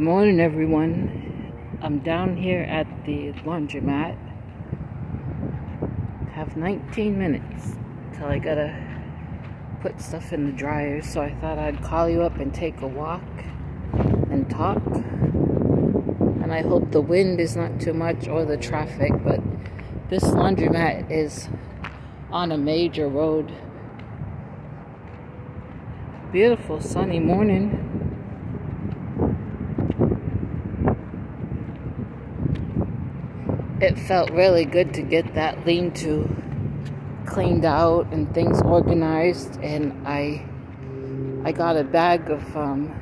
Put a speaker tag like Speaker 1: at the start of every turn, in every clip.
Speaker 1: Good morning, everyone. I'm down here at the laundromat. Have 19 minutes till I gotta put stuff in the dryer, so I thought I'd call you up and take a walk and talk. And I hope the wind is not too much or the traffic, but this laundromat is on a major road. Beautiful sunny morning. It felt really good to get that lean-to cleaned out and things organized and I I got a bag of um,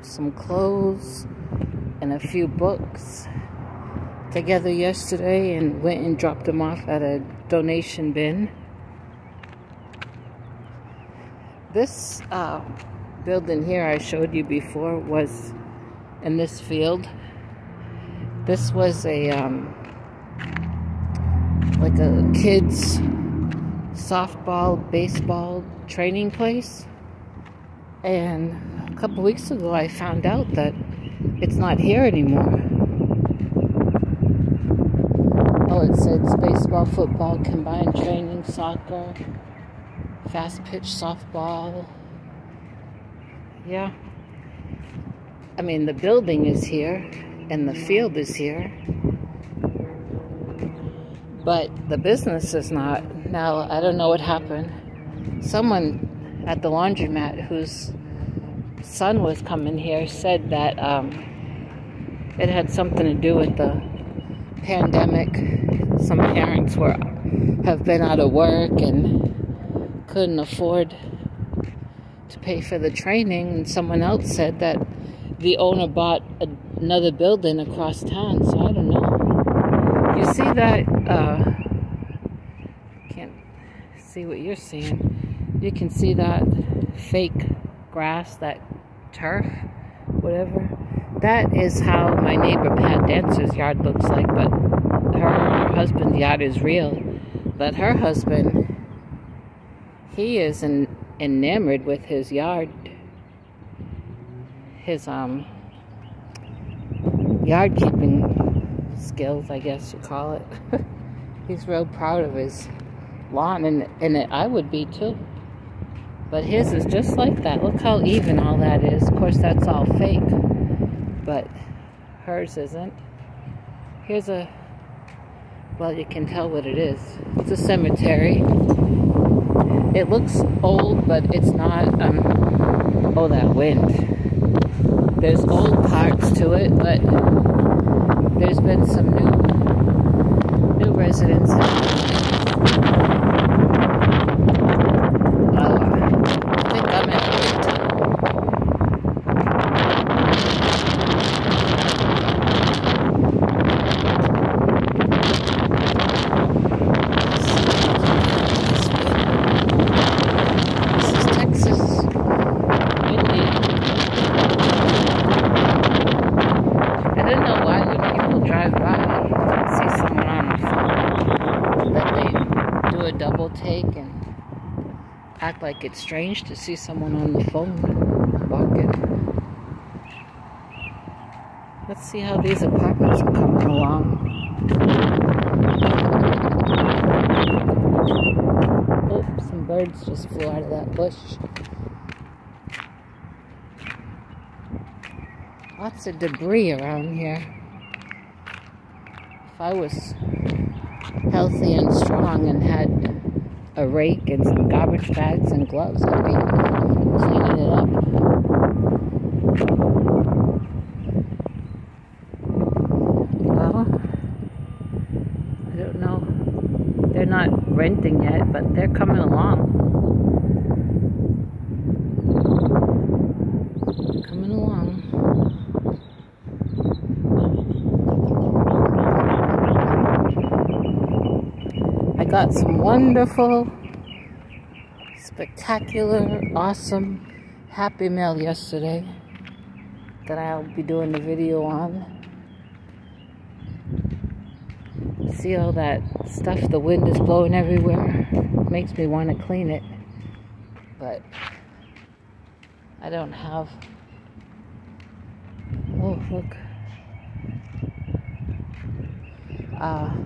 Speaker 1: some clothes and a few books together yesterday and went and dropped them off at a donation bin. This uh, building here I showed you before was in this field. This was a um, like a kids softball, baseball training place. And a couple weeks ago, I found out that it's not here anymore. Oh, it says baseball, football, combined training, soccer, fast pitch softball. Yeah. I mean, the building is here and the field is here but the business is not. Now, I don't know what happened. Someone at the laundromat whose son was coming here said that um, it had something to do with the pandemic. Some parents were have been out of work and couldn't afford to pay for the training. And someone else said that the owner bought another building across town. So I don't know you see that uh, can't see what you're seeing. You can see that fake grass that turf whatever. That is how my neighbor Pat Dancer's yard looks like but her, her husband's yard is real. But her husband he is en enamored with his yard. His um yard keeping skills, I guess you call it. He's real proud of his lawn, and, and it, I would be too. But his is just like that. Look how even all that is. Of course, that's all fake, but hers isn't. Here's a, well, you can tell what it is. It's a cemetery. It looks old, but it's not, um, oh, that wind. There's old parts to it, but there's been some new new residents. It's strange to see someone on the phone walking. Let's see how these apartments are coming along. Oh, some birds just flew out of that bush. Lots of debris around here. If I was healthy and strong and had a rake and some garbage bags and gloves, I'd be cleaning it up. Well, I don't know. They're not renting yet, but they're coming along. Coming along. Some wonderful, spectacular, awesome happy mail yesterday that I'll be doing the video on. See all that stuff, the wind is blowing everywhere. Makes me want to clean it. But I don't have... Oh, Oh, look. Uh,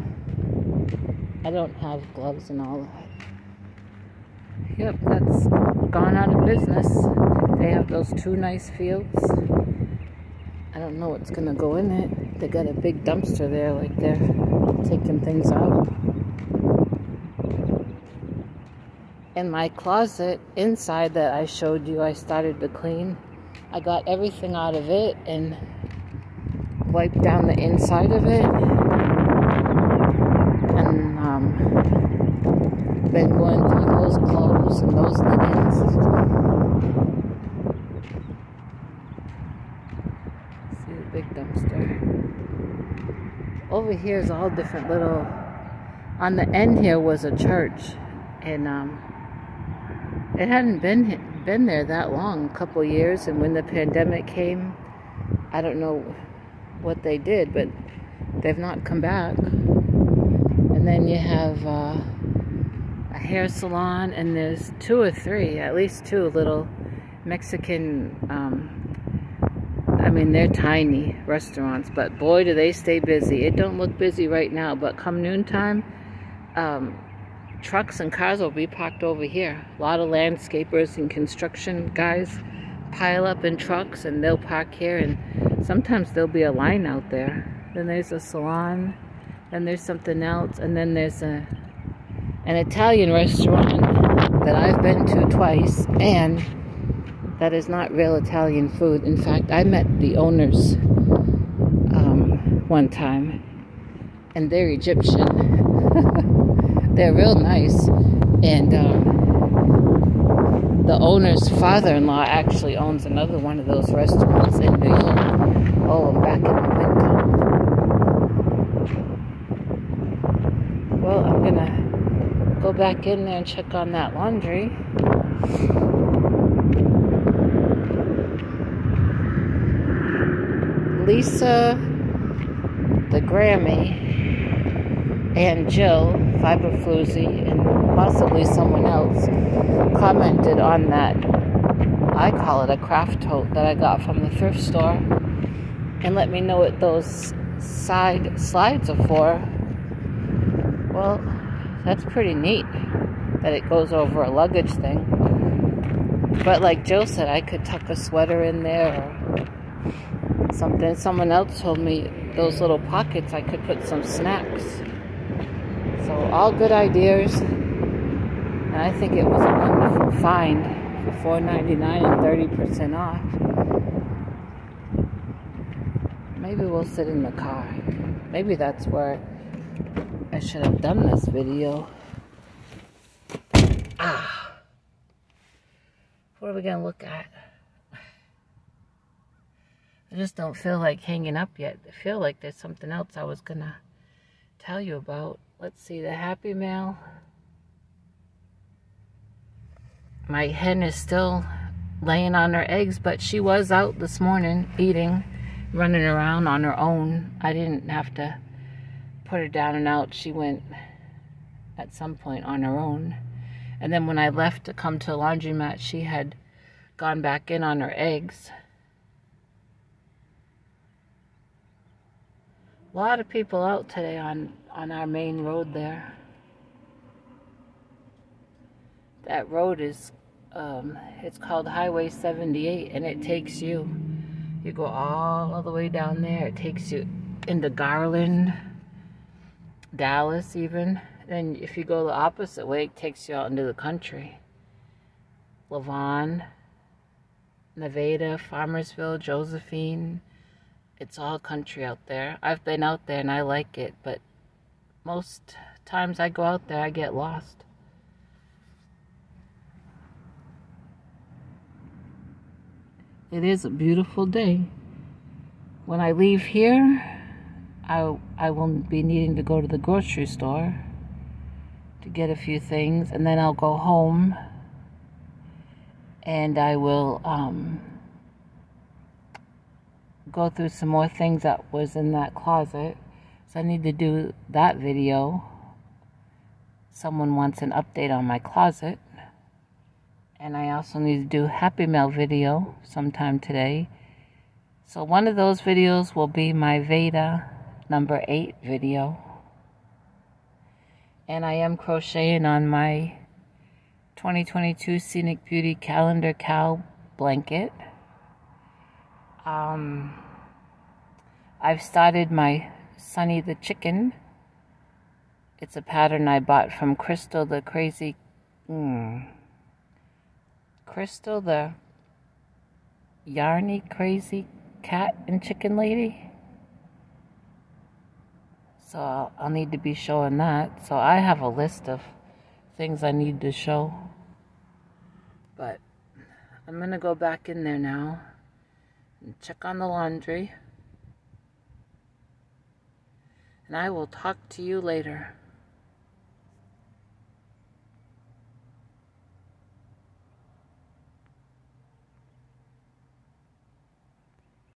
Speaker 1: I don't have gloves and all that. Yep, that's gone out of business. They have those two nice fields. I don't know what's gonna go in it. They got a big dumpster there, like they're taking things out. In my closet inside that I showed you, I started to clean. I got everything out of it and wiped down the inside of it. Um, been going through those clothes and those linens. See the big dumpster. Over here is all different little. On the end here was a church, and um, it hadn't been been there that long, a couple years, and when the pandemic came, I don't know what they did, but they've not come back. And then you have uh, a hair salon, and there's two or three, at least two little Mexican. Um, I mean, they're tiny restaurants, but boy, do they stay busy. It don't look busy right now, but come noontime, um, trucks and cars will be parked over here. A lot of landscapers and construction guys pile up in trucks and they'll park here and sometimes there'll be a line out there. Then there's a salon, then there's something else, and then there's a an Italian restaurant that I've been to twice and that is not real Italian food. In fact, I met the owners um, one time and they're Egyptian. They're real nice. And um, the owner's father-in-law actually owns another one of those restaurants in New York. Oh, I'm back in the window. Well, I'm gonna go back in there and check on that laundry. Lisa, the Grammy, and Jill Fiberfloozy and possibly someone else commented on that. I call it a craft tote that I got from the thrift store, and let me know what those side slides are for. Well, that's pretty neat that it goes over a luggage thing. But like Jill said, I could tuck a sweater in there or something. Someone else told me those little pockets I could put some snacks. So all good ideas. And I think it was a wonderful find for $4.99 and 30% off. Maybe we'll sit in the car. Maybe that's where I should have done this video. Ah. What are we going to look at? I just don't feel like hanging up yet. I feel like there's something else I was going to tell you about. Let's see, the Happy Mail. My hen is still laying on her eggs, but she was out this morning eating, running around on her own. I didn't have to put her down and out. She went at some point on her own. And then when I left to come to a laundromat, she had gone back in on her eggs. A lot of people out today on, on our main road there. That road is, um, it's called Highway 78 and it takes you, you go all, the way down there. It takes you into Garland, Dallas even. Then if you go the opposite way, it takes you out into the country. Lavon, Nevada, Farmersville, Josephine, it's all country out there. I've been out there and I like it, but most times I go out there, I get lost. It is a beautiful day. When I leave here, I, I will be needing to go to the grocery store to get a few things, and then I'll go home and I will um, go through some more things that was in that closet. So I need to do that video. Someone wants an update on my closet. And I also need to do Happy Mail video sometime today. So one of those videos will be my Veda number 8 video. And I am crocheting on my 2022 Scenic Beauty Calendar Cow blanket. Um, I've started my Sunny the Chicken. It's a pattern I bought from Crystal the Crazy... Mm, Crystal the Yarny Crazy cat and chicken lady. So I'll, I'll need to be showing that. So I have a list of things I need to show. But I'm going to go back in there now and check on the laundry. And I will talk to you later.